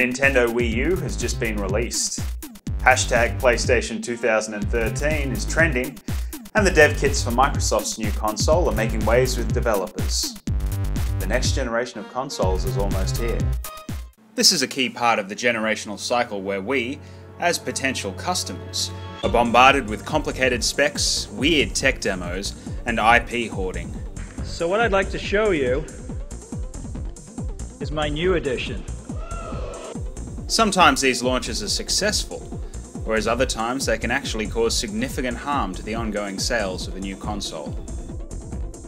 Nintendo Wii U has just been released. Hashtag PlayStation 2013 is trending, and the dev kits for Microsoft's new console are making waves with developers. The next generation of consoles is almost here. This is a key part of the generational cycle where we, as potential customers, are bombarded with complicated specs, weird tech demos, and IP hoarding. So what I'd like to show you is my new edition. Sometimes these launches are successful, whereas other times they can actually cause significant harm to the ongoing sales of a new console.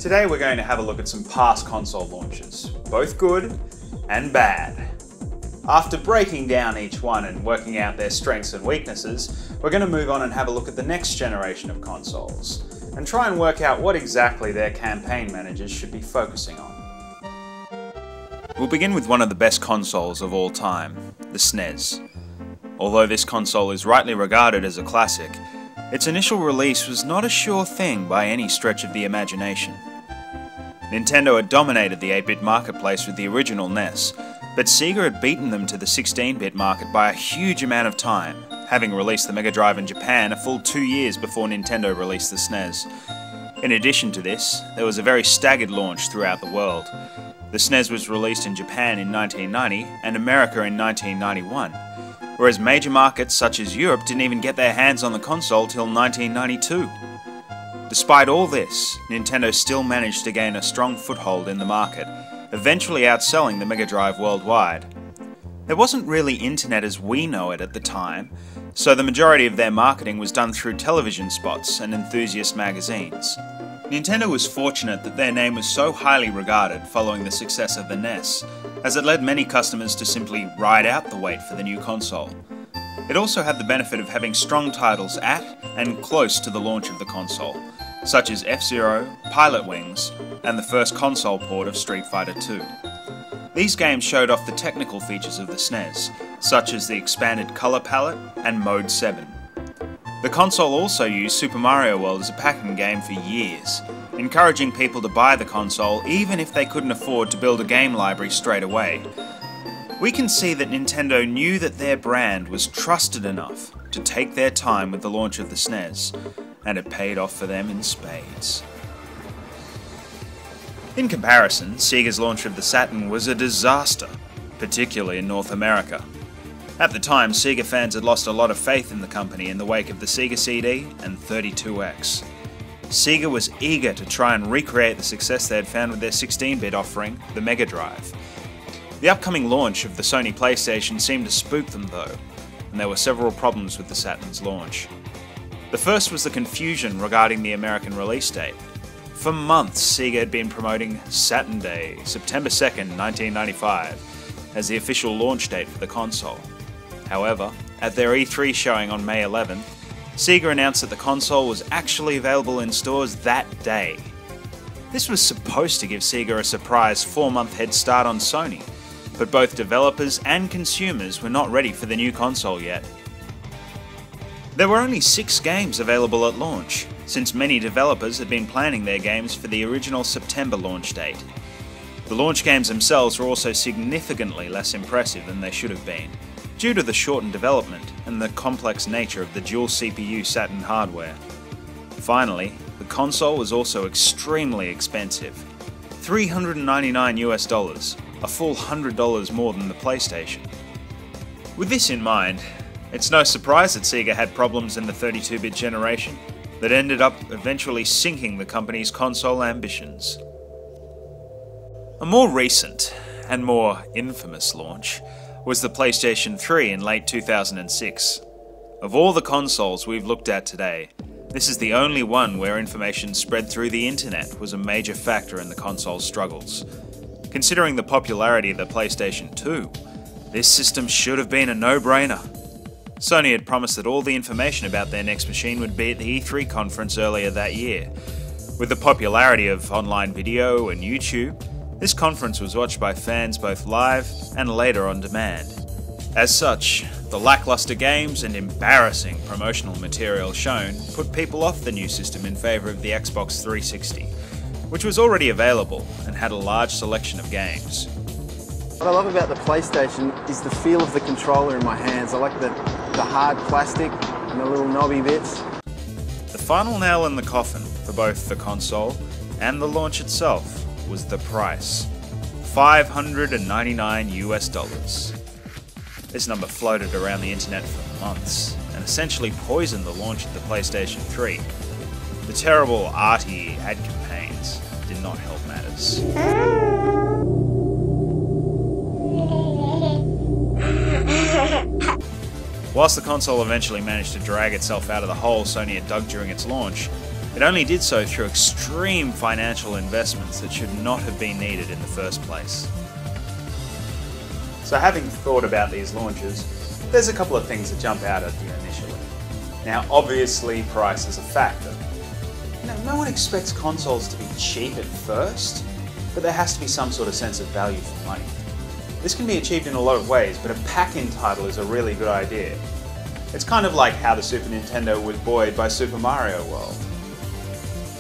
Today we're going to have a look at some past console launches, both good and bad. After breaking down each one and working out their strengths and weaknesses, we're going to move on and have a look at the next generation of consoles, and try and work out what exactly their campaign managers should be focusing on. We'll begin with one of the best consoles of all time, the SNES. Although this console is rightly regarded as a classic, its initial release was not a sure thing by any stretch of the imagination. Nintendo had dominated the 8 bit marketplace with the original NES, but Sega had beaten them to the 16 bit market by a huge amount of time, having released the Mega Drive in Japan a full two years before Nintendo released the SNES. In addition to this, there was a very staggered launch throughout the world. The SNES was released in Japan in 1990 and America in 1991, whereas major markets such as Europe didn't even get their hands on the console till 1992. Despite all this, Nintendo still managed to gain a strong foothold in the market, eventually outselling the Mega Drive worldwide. There wasn't really internet as we know it at the time, so the majority of their marketing was done through television spots and enthusiast magazines. Nintendo was fortunate that their name was so highly regarded following the success of the NES, as it led many customers to simply ride out the wait for the new console. It also had the benefit of having strong titles at and close to the launch of the console, such as F Zero, Pilotwings, and the first console port of Street Fighter II. These games showed off the technical features of the SNES, such as the expanded colour palette and Mode 7. The console also used Super Mario World as a pack-in game for years, encouraging people to buy the console even if they couldn't afford to build a game library straight away. We can see that Nintendo knew that their brand was trusted enough to take their time with the launch of the SNES, and it paid off for them in spades. In comparison, Sega's launch of the Saturn was a disaster, particularly in North America. At the time, Sega fans had lost a lot of faith in the company in the wake of the Sega CD and 32X. Sega was eager to try and recreate the success they had found with their 16 bit offering, the Mega Drive. The upcoming launch of the Sony PlayStation seemed to spook them though, and there were several problems with the Saturn's launch. The first was the confusion regarding the American release date. For months, Sega had been promoting Saturn Day, September 2nd, 1995, as the official launch date for the console. However, at their E3 showing on May 11th, Sega announced that the console was actually available in stores that day. This was supposed to give Sega a surprise four month head start on Sony, but both developers and consumers were not ready for the new console yet. There were only six games available at launch, since many developers had been planning their games for the original September launch date. The launch games themselves were also significantly less impressive than they should have been, due to the shortened development and the complex nature of the dual CPU Saturn hardware. Finally, the console was also extremely expensive 399 US dollars, a full $100 more than the PlayStation. With this in mind, it's no surprise that Sega had problems in the 32 bit generation that ended up eventually sinking the company's console ambitions. A more recent and more infamous launch was the PlayStation 3 in late 2006. Of all the consoles we've looked at today, this is the only one where information spread through the internet was a major factor in the console's struggles. Considering the popularity of the PlayStation 2, this system should have been a no brainer. Sony had promised that all the information about their next machine would be at the E3 conference earlier that year. With the popularity of online video and YouTube, this conference was watched by fans both live and later on demand. As such, the lackluster games and embarrassing promotional material shown put people off the new system in favour of the Xbox 360, which was already available and had a large selection of games. What I love about the PlayStation is the feel of the controller in my hands. I like the, the hard plastic and the little knobby bits. The final nail in the coffin for both the console and the launch itself was the price 599 US dollars. This number floated around the internet for months and essentially poisoned the launch of the PlayStation 3. The terrible arty ad campaigns did not help matters. Whilst the console eventually managed to drag itself out of the hole Sony had dug during its launch, it only did so through extreme financial investments that should not have been needed in the first place. So, having thought about these launches, there's a couple of things that jump out at you initially. Now, obviously, price is a factor. Now, no one expects consoles to be cheap at first, but there has to be some sort of sense of value for money. This can be achieved in a lot of ways, but a pack-in title is a really good idea. It's kind of like how the Super Nintendo was buoyed by Super Mario World.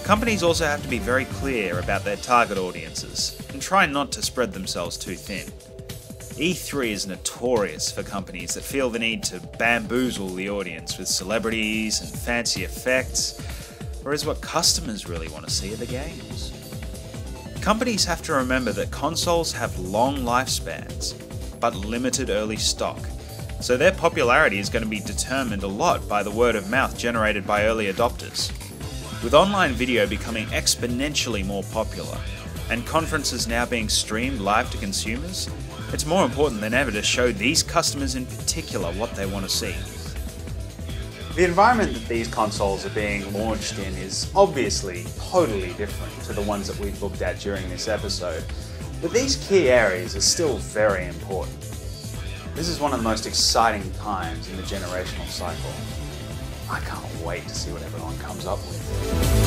Companies also have to be very clear about their target audiences and try not to spread themselves too thin. E3 is notorious for companies that feel the need to bamboozle the audience with celebrities and fancy effects, whereas what customers really want to see are the games. Companies have to remember that consoles have long lifespans, but limited early stock, so their popularity is going to be determined a lot by the word of mouth generated by early adopters. With online video becoming exponentially more popular, and conferences now being streamed live to consumers, it's more important than ever to show these customers in particular what they want to see. The environment that these consoles are being launched in is obviously totally different to the ones that we've looked at during this episode, but these key areas are still very important. This is one of the most exciting times in the generational cycle. I can't wait to see what everyone comes up with.